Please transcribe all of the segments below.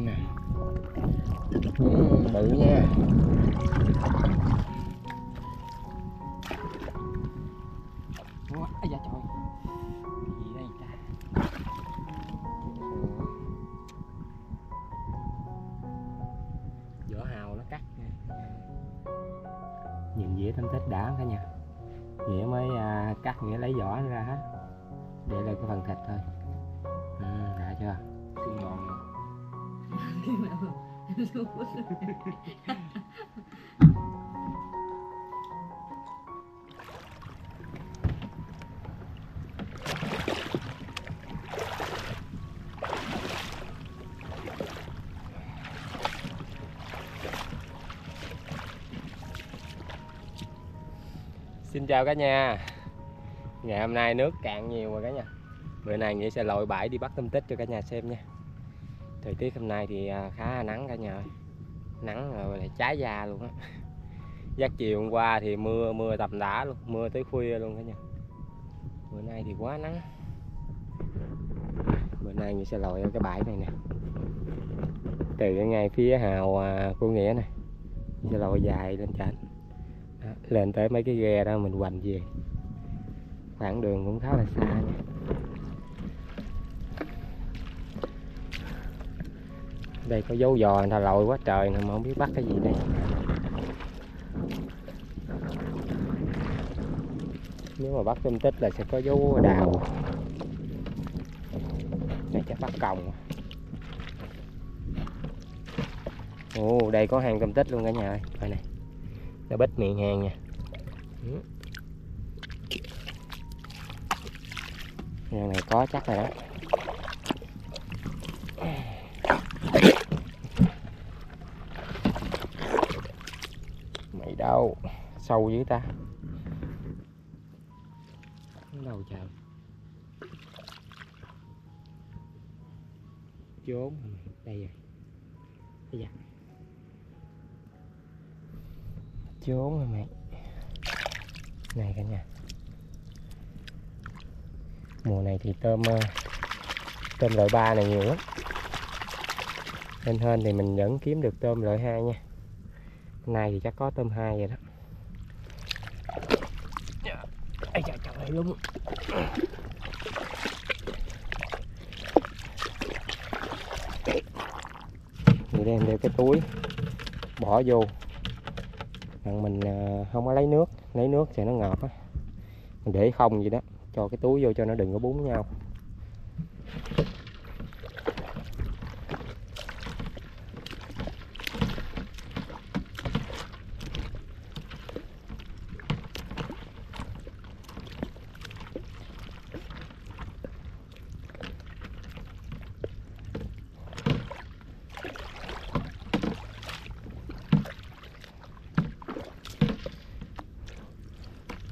nè. Ừ, bự nha. Trời? Gì đây ta? Vỏ hào nó cắt nha nhìn dĩa tấm tích đã cả nhà? Nghĩa mới à, cắt nghĩa lấy vỏ ra hết. Để lại cái phần thịt thôi. Ừ, đã chưa? Xương nè. Xin chào cả nhà. Ngày hôm nay nước cạn nhiều rồi cả nhà. Bữa nay Nghĩa sẽ lội bãi đi bắt tôm tích cho cả nhà xem nha. Thời tiết hôm nay thì à, khá nắng cả nhà ơi. Nắng rồi lại cháy da luôn á. Giấc chiều hôm qua thì mưa mưa tầm đã luôn, Mưa tới khuya luôn cả nhà. Bữa nay thì quá nắng. Bữa nay mình sẽ lội ở cái bãi này nè. Từ cái ngay phía hào à, cô Nghĩa này mình sẽ lội dài lên trên. Lên tới mấy cái ghe đó mình hoành về. Khoảng đường cũng khá là xa nha. Đây, có dấu giò người ta lội quá trời mà không biết bắt cái gì đây. Nếu mà bắt tôm tích là sẽ có dấu đào. Này chắc bắt còng. Ồ, đây có hàng tôm tích luôn cả nhà ơi. Đây này. Nó bít miệng hàng nha. Hàng này có chắc rồi đó mày đâu sâu dưới ta. Đâu trời trốn rồi đây rồi. Bây giờ. Trốn rồi mày. Này cả nhà. Mùa này thì tôm ờ, tôm loại ba này nhiều lắm. Nên hên thì mình vẫn kiếm được tôm loại hai nha. Nay thì chắc có tôm hai vậy đó Ây lắm trời thì đem theo cái túi, bỏ vô. Rằng mình à, không có lấy nước lấy nước thì nó ngọt á. Mình để không vậy đó, cho cái túi vô cho nó đừng có bún nhau.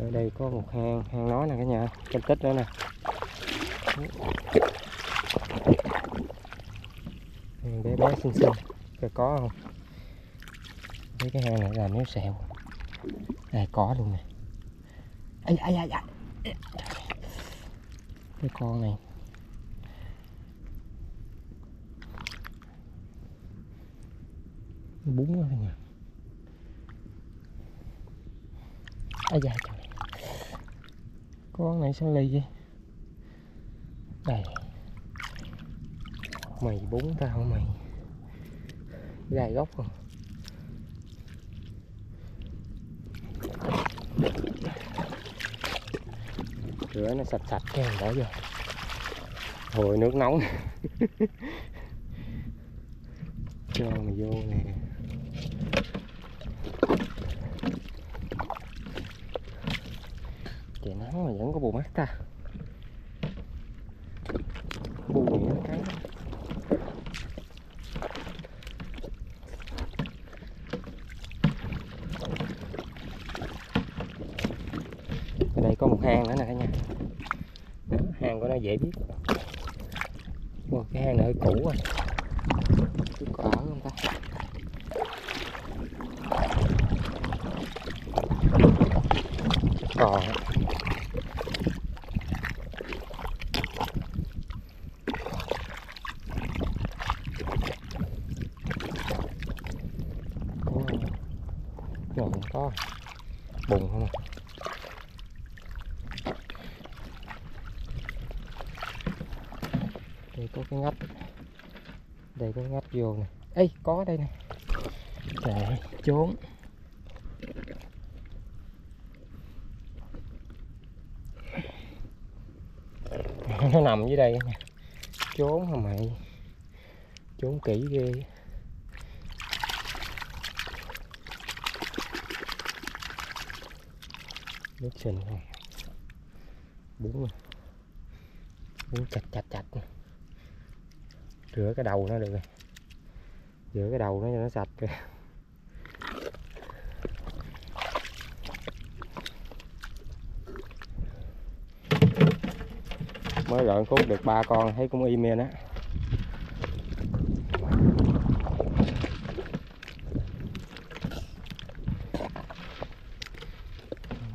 Ở đây có một hang hang nói nè cả nhà phân tích nữa nè. Hang bé bé xinh xinh có không? Mấy cái hang này làm nếu sẹo này có luôn nè. Ai ai ai ai. Cái con này. Bún quá cả nhà. Ai con này sao lì vậy? Đây mày bún tao mày? Gai gốc không? Rửa nó sạch sạch cái bỏ vô. Hồi nước nóng. Cho mày vô nè. Trời mà vẫn có bù mắt ta. Bù gì nó cắn ở đây có một hang nữa nè cả nhà. Hang của nó dễ biết. Ủa, cái hang này hơi cũ rồi cũng có bùng không à? Đây có cái ngách. Đây có ngách vô này ấy có đây nè. Chạy trốn. Nó nằm dưới đây nè. Trốn hả mày? Trốn kỹ ghê. Nước sình này. Bún bún chặt chặt chặt rửa cái đầu nó được rồi. Rửa cái đầu nó cho nó sạch rồi mới lợn cút được ba con, thấy cũng im á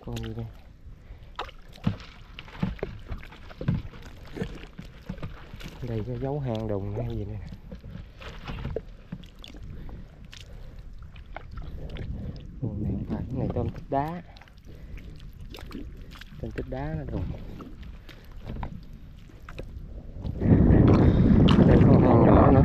con gì đây đây có dấu hang đùng hay gì này Ồ, này không phải cái này tôm tích đá. Tôm tích đá nó đùng đây có hang nhỏ nữa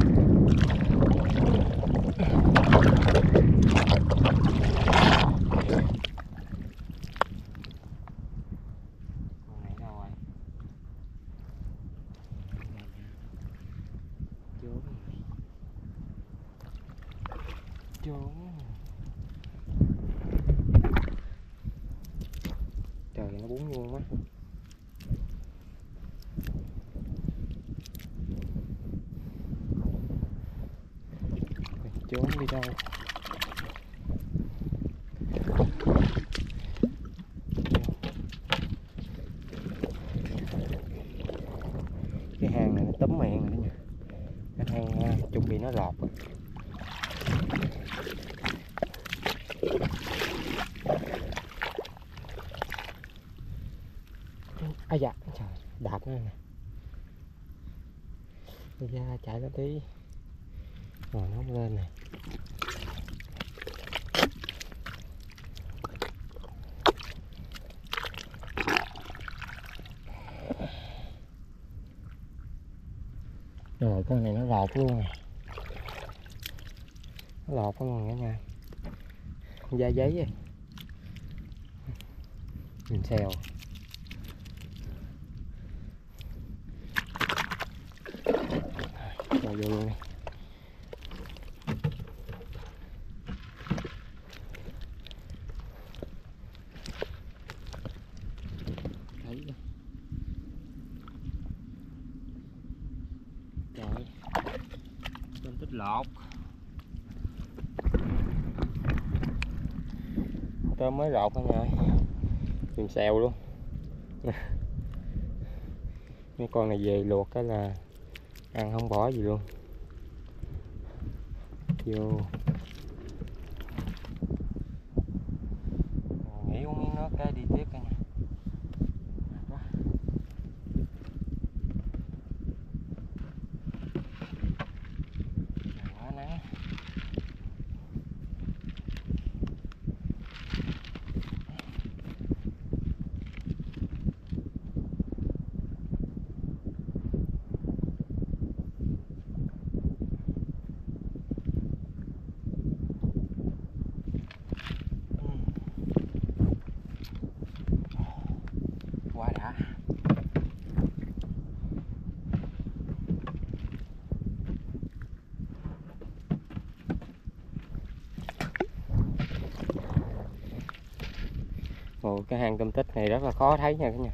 con này đâu rồi trốn trốn trời nó bún luôn quá trốn đi đâu cái hang này nó túm miệng rồi đó nha cái hang à, chuẩn bị nó lọt rồi à dạ trời đạp nó nè. Bây chạy nó tí. Rồi, nó lên nè. Rồi, con này nó lọt luôn nè. Nó lọt luôn cả nhà da giấy vậy mình xèo rồi vô luôn đi thấy chưa? trời tôm tích lọt rột anh ơi thôi nha. Xèo luôn. Mấy con này về luộc cái là ăn không bỏ gì luôn. Vô Rồi, nghỉ uống miếng nước cái đi tiếp cả nhà Mệt quá. Trời, quá nắng quá đã Ồ, cái hang tôm tích này rất là khó thấy nha cả nhà.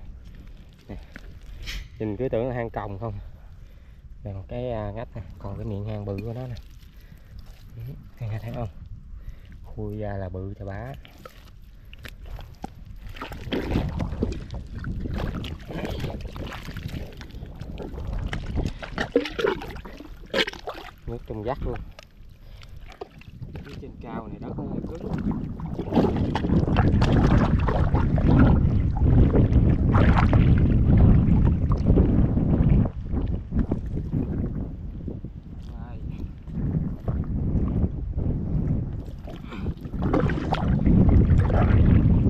Nè. nhìn cứ tưởng là hang còng không. Đây một cái à, ngách này còn cái miệng hang bự của nó nè. Ừ, thấy, thấy không? Khui ra là bự cho bá. Nước trong vắt luôn. Phía trên cao này đất nó hơi cứng Đây.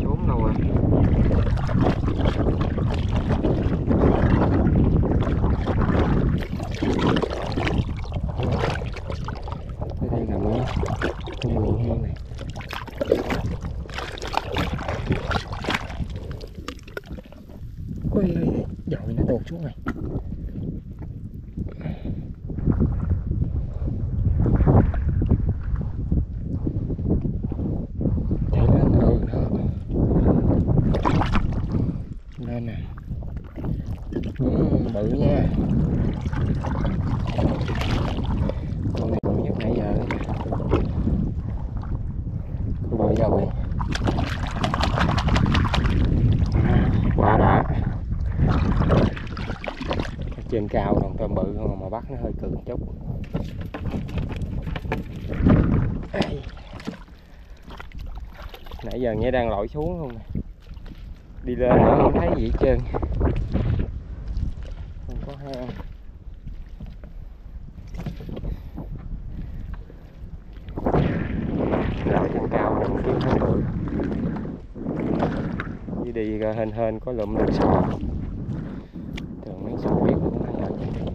trốn đâu rồi ôi ôi dội nó tuột xuống rồi chạy lên ừ đó lên nè ừ, bự nha con này bự nhất nãy giờ đó nha bự rồi quá đã Ở trên cao còn tôm bự hơn mà bắt nó hơi cường chút. Ây. nãy giờ nghe đang lội xuống không? Nè đi lên nữa không thấy gì hết trơn. Không có hang lội trên cao mình kiếm thấy bự đi đi hên hên có lụm được. sò thường mấy sò biết cũng hay ở trên đây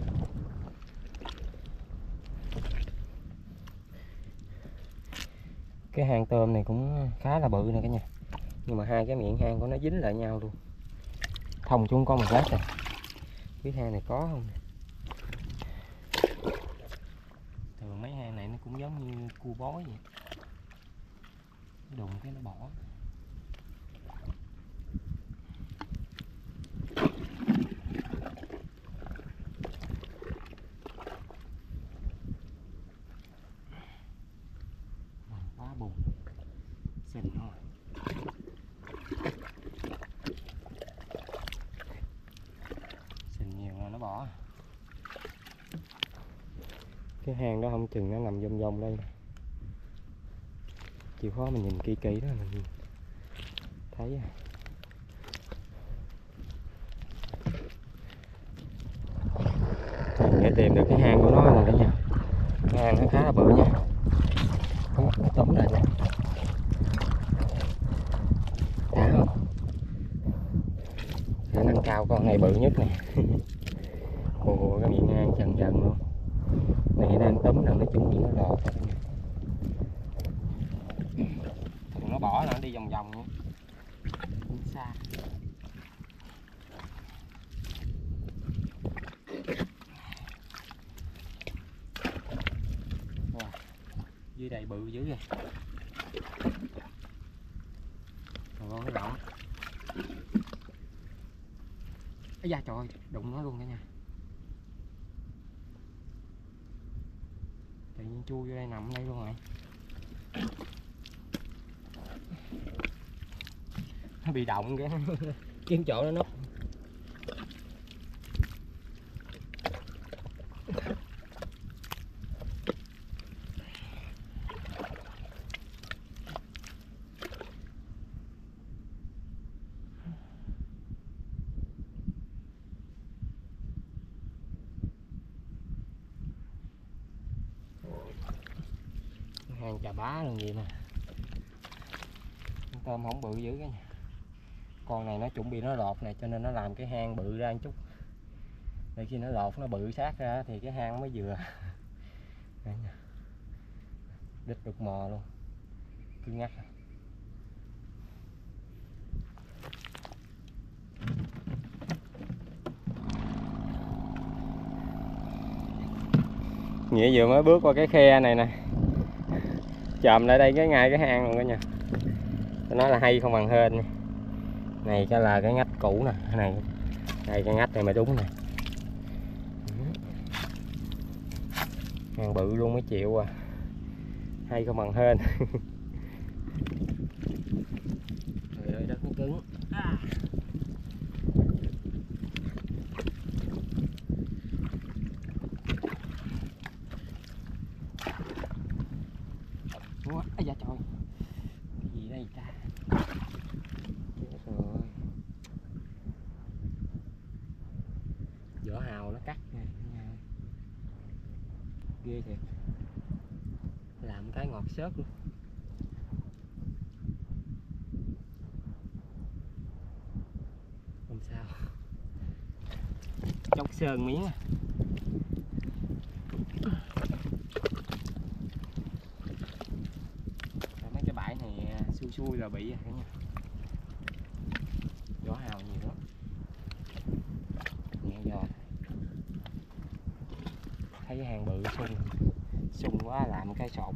cái hang tôm này cũng khá là bự nè cả nhà. Nhưng mà hai cái miệng hang của nó dính lại nhau luôn. Thông chung có một lát này biết hang này có không thường mấy hang này nó cũng giống như cua bói vậy. Đụng cái nó bỏ quá bùn xình thôi xình nhiều là nó bỏ cái hang đó không chừng nó nằm vòng vòng đây. Chịu khó mình nhìn kỹ kỹ đó, mình thấy à. mình để tìm được cái hang của nó rồi đó nha. Cái hang nó khá là bự nha. Có nó tóm lại nha đã không? Khả năng cao con này bự nhất nè. Ồ, cái miệng hang trần trần luôn này đang tóm là nó chuẩn bị nó lọt rồi nè. Đừng nó bỏ nó đi vòng vòng nữa xa. Wow, dưới đây bự dữ rồi còn con cái rộng. Ây da trời ơi, đụng nó luôn cả nhà tự nhiên chui vô đây nằm ở đây luôn rồi. Nó bị động cái kiếm chỗ nó núp hang chà bá luôn vậy nè. Tôm không bự dữ cái nhà. con này nó chuẩn bị nó lột này cho nên nó làm cái hang bự ra một chút. Để khi nó lột, nó bự sát ra thì cái hang mới vừa. Đây đít đục mò luôn. Cứ ngắt. Nghĩa vừa mới bước qua cái khe này nè chồm lại đây cái ngay cái hang luôn cả nhà Tôi nói là hay không bằng hên. Này, cái là cái ngách cũ nè, cái này. Đây, cái ngách này mà đúng nè. Hàng bự luôn mới chịu à. Hay không bằng hên. trong sườn miếng à. mấy cái bãi này à, xui xui là bị cả nhà. Gió hào nhiều lắm. Nhẹ giòn thấy hàng bự sung. Sung quá, làm cái sột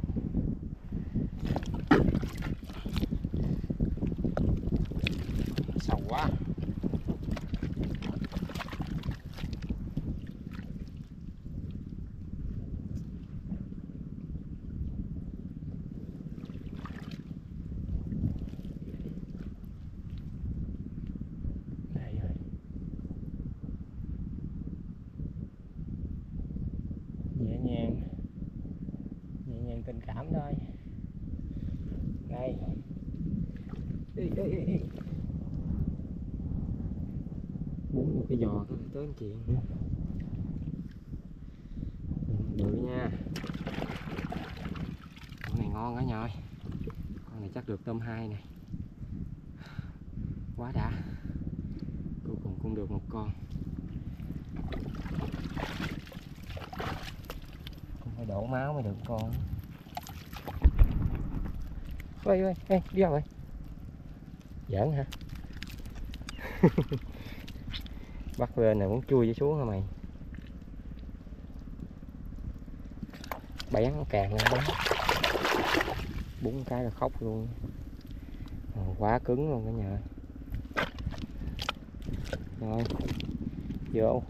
đây. Ê, một cái giò thôi tới anh chị. Bự nha. Con này ngon cả nhà ơi con này chắc được tôm hai này. Quá đã. Cuối cùng cũng được một con. Cũng phải đổ máu mới được con ơi ơi ê, đi đâu vậy giỡn hả? Bắt lên này muốn chui cho xuống hả mày? Bén càng lên bén. Búng cái là khóc luôn. Quá cứng luôn cả nhà. Rồi, vô.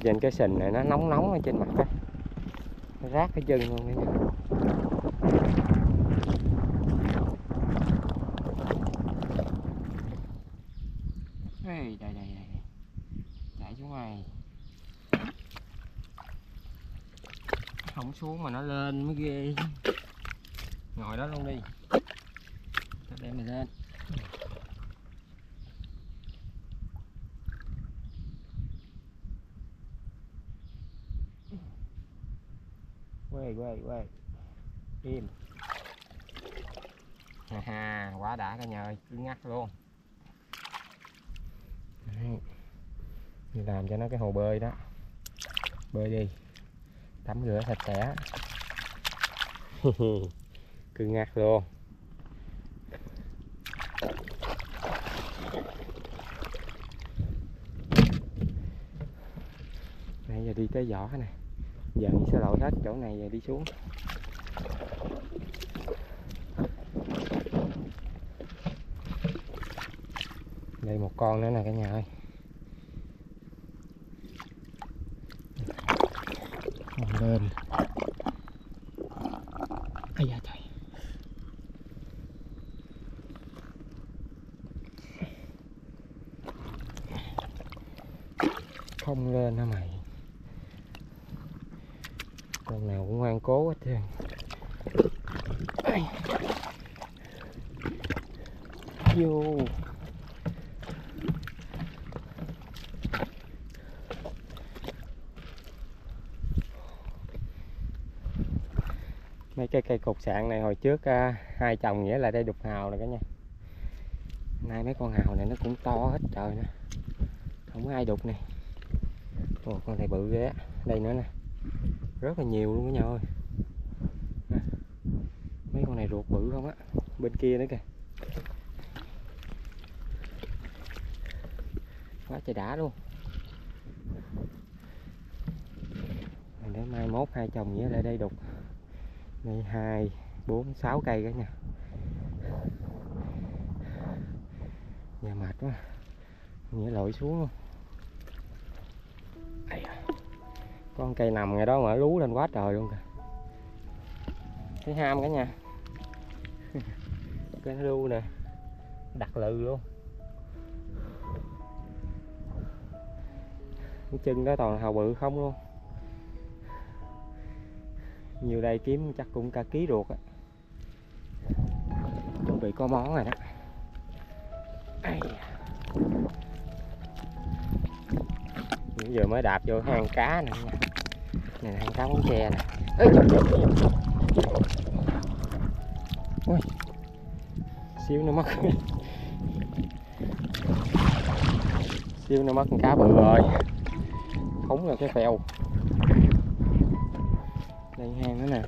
Trên cái sình này nó nóng nóng ở trên mặt đó rác cái chân luôn cả nhà đây đây đây chạy xuống ngoài không xuống mà nó lên mới ghê. Ngồi đó luôn đi Tao đem mày lên quay quay im. Ha ha, quá đã cả nhà ơi, cứ ngắt luôn. Đấy. Làm cho nó cái hồ bơi đó. Bơi đi. Tắm rửa sạch sẽ. Cứ ngắt luôn. Nãy giờ đi tới giỏ này giờ mình sẽ lội hết, chỗ này rồi đi xuống. Đây một con nữa nè cả nhà ơi. Còn lên. Ây da trời. Không lên hả mày? Con nào cũng ngoan cố hết trơn. Vô. Mấy cái cây cột sạn này hồi trước à, hai chồng nghĩa là đây đục hào nè cả nha nay mấy con hào này nó cũng to hết trời nè. Không có ai đục này. Ồ, con này bự ghê á. Đây nữa nè rất là nhiều luôn cả nhà ơi. Mấy con này ruột bự không á. Bên kia nữa kìa. Quá trời đã luôn. Để mai mốt hai chồng nghĩa lại đây đục. Đây hai, bốn, sáu cây cả nhà. Nhà mệt quá. Nghĩa lội xuống luôn. Ây con cây nằm ngay đó mà lú lên quá trời luôn kìa. Thấy ham cả nhà cái nó lưu nè. Đặt lừ luôn. Cái chân đó toàn hào bự không luôn. Nhiều đây kiếm chắc cũng cả ký ruột á. Chuẩn bị có món rồi đó. Ây. Bây giờ mới đạp vô hang cá nè này là hang cá bóng chè nè. Ê, trời, trời, xíu nó mất. Xíu nó mất con cá bự rồi. Khống là cái phèo. Đây hang nữa nè.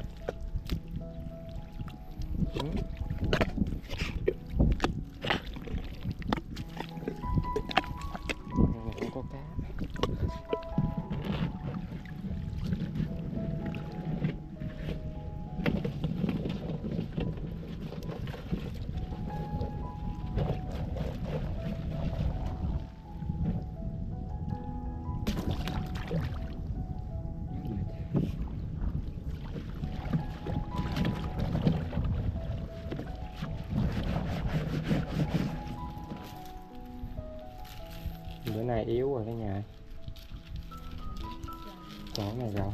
Chỗ này rồi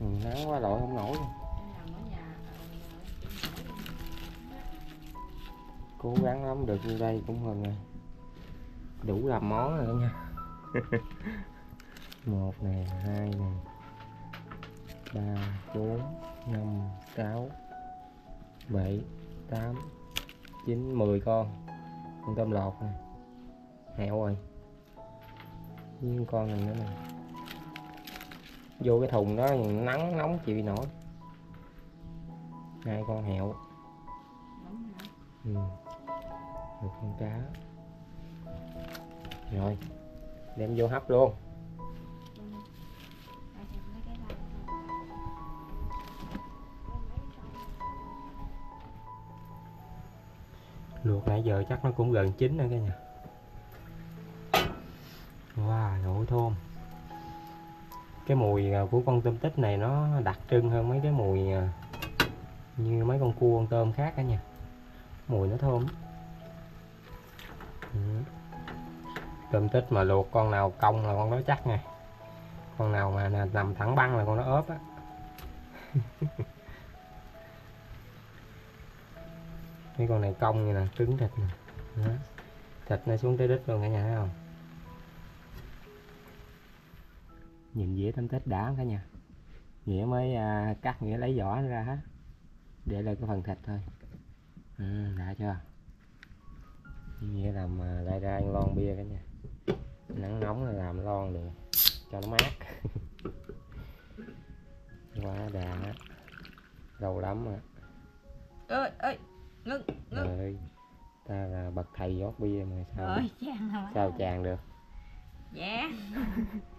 ừ, nắng quá lội không nổi. Luôn cố gắng lắm được như đây cũng hơn rồi đủ làm món rồi nha. Một nè hai nè ba bốn năm sáu bảy tám chín mười con. Con tôm lột nè. Heo rồi. Với con này nữa nè vô cái thùng đó, nắng nóng chịu nổi. Hai con hẹo. Ừ. được con cá. Rồi, đem vô hấp luôn. Luộc nãy giờ chắc nó cũng gần chín rồi cả nhà. Wow nổi thơm cái mùi à, của con tôm tích này nó đặc trưng hơn mấy cái mùi à, như mấy con cua, con tôm khác cả nha. Mùi nó thơm. Ừ. Tôm tích mà luộc con nào cong là con đó chắc nha. Con nào mà nằm thẳng băng là con nó ốp á. Mấy con này cong như nè cứng thịt nè. Đó. thịt nó xuống tới đít luôn cả nhà thấy không? Nhìn dĩa tấm tết đã cả nhà? Nghĩa mới à, cắt nghĩa lấy vỏ ra hết. Để lại cái phần thịt thôi. Ừ, đã chưa? Nghĩa làm à, lại ra ăn lon bia cả nhà. Nắng nóng là làm lon được cho nó mát. Quá đã. Lâu lắm rồi. Ơi ơi ngưng ngưng. Ơi ta là bậc thầy rót bia mà sao ơi chàng sao chàng được? Dạ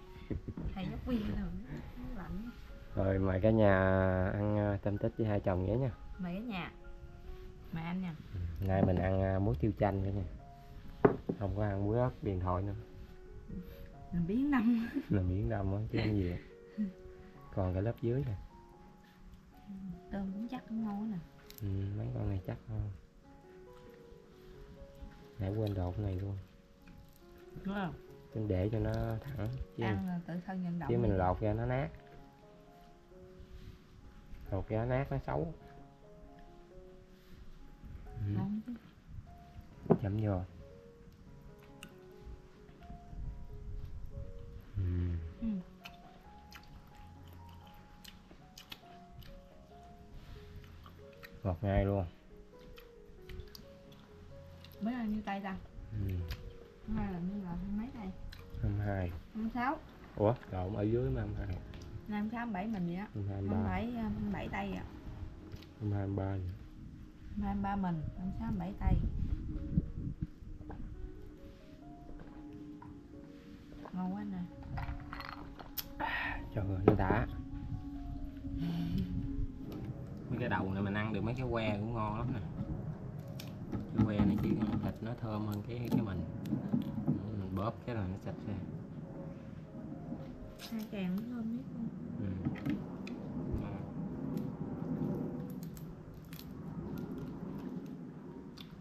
thầy dốc viên rồi nó lạnh. Rồi mời cả nhà ăn à, tôm tích với hai chồng nghĩa nha. Mày ở nhà. Mày ăn nha. Nay mình ăn à, muối tiêu chanh cả nha không có ăn muối ớt điện thoại nữa. Làm biến năm. Là miếng đông á chứ không gì còn cái lớp dưới nè. Tôm cũng chắc cũng ngon nè. Ừ, mấy con này chắc không nãy quên đột này luôn. Đúng không tính để cho nó thẳng. Chứ, ăn là tự thân vận động chứ mình lột ra nó nát. Lột ra nó nát nó xấu. Ừ, chấm vô. Ừ. Ừ. ngọt ngay luôn. Mới ăn như tay ta? Ừ. hai là như là mấy đây năm hai. Năm sáu. Ủa lộn ở dưới mà năm hai. Năm sáu bảy mình vậy á. Năm hai năm ba. bảy năm bảy tay hai ba năm ba mình năm sáu bảy tay. Ngon quá nè. Trời ơi nó đã. Mấy cái đầu này mình ăn được mấy cái que cũng ngon lắm nè. Cái que này chỉ thịt nó thơm hơn cái cái mình bóp cái là nó sạch ra. Hai càng nó thơm nhất luôn. Ừ.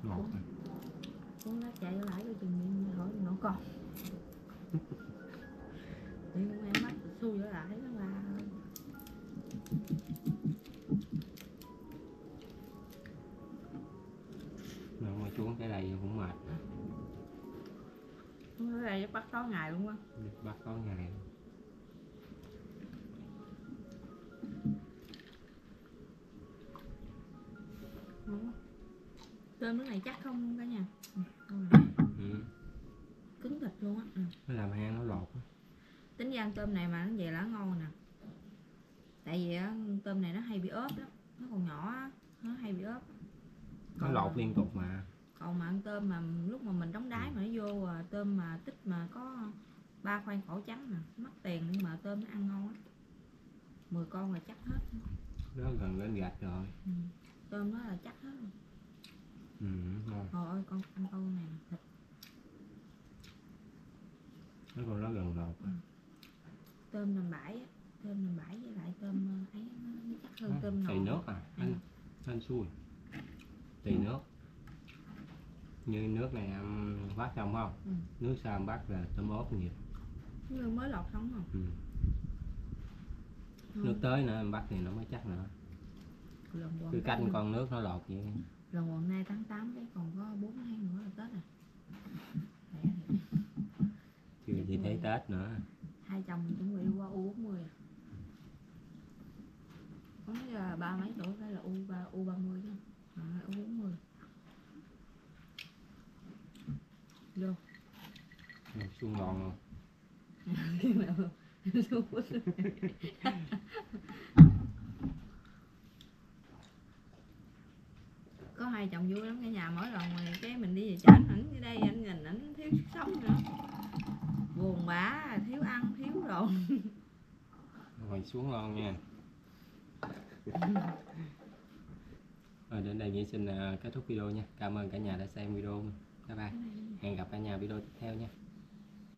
Ngọt. Muốn nó chạy trở lại cái chừng miệng hỏi nó con. Thì con em mắt xui trở lại nó là Nó đây bắt 6 ngày luôn á được bắt có ngày Ngon quá. Tôm nước này chắc không cả nhà ừ, nè. ừ. Cứng thịt luôn á ừ. nó làm hang nó lột á. Tính ra ăn tôm này mà nó là nó ngon nè Tại vì á, tôm này nó hay bị ốp đó Nó còn nhỏ á Nó hay bị ốp nó Còn- lột liên tục mà còn mà ăn tôm mà lúc mà mình đóng đáy mà nó vô à, tôm mà tích mà có ba khoang khổ trắng nè mất tiền nhưng mà tôm nó ăn ngon á. 10 con là chắc hết. Nó gần lên gạch rồi. Ừ. tôm nó là chắc hết. Ừ, ngon. Trời ơi con ăn con này thịt. Nó còn nó gần lột tôm nằm bãi á tôm nằm bãi với lại tôm ờ, ấy nó, chắc hơn tôm tùy nồi. nước à anh anh xui. Tùy nước như nước này em bắt xong không? Ừ. nước em bắt là tôm ốp nhiều. Như mới lọt sống không ừ. nước tới nữa em bắt thì nó mới chắc nữa. Cứ canh con nước nó lọt vậy. Lần quần nay tháng 8 cái còn có 4 tháng nữa là Tết à. Chưa gì thấy tết nữa. Hai chồng chuẩn bị qua U 40 à. Có mấy là ba mấy tuổi phải là U ba U 30 chứ à, U 40 vô xuống ngon luôn. Có hai chồng vui lắm cả nhà mỗi lần mà cái mình đi về chợ ảnh ở đây anh nhìn ảnh thiếu sức sống nữa. Buồn bã thiếu ăn thiếu đồ. Ngồi xuống ngon nha. Rồi đến đây Nghĩa xin à, kết thúc video nha. Cảm ơn cả nhà đã xem video bye bye. Hẹn gặp cả nhà video tiếp theo nha.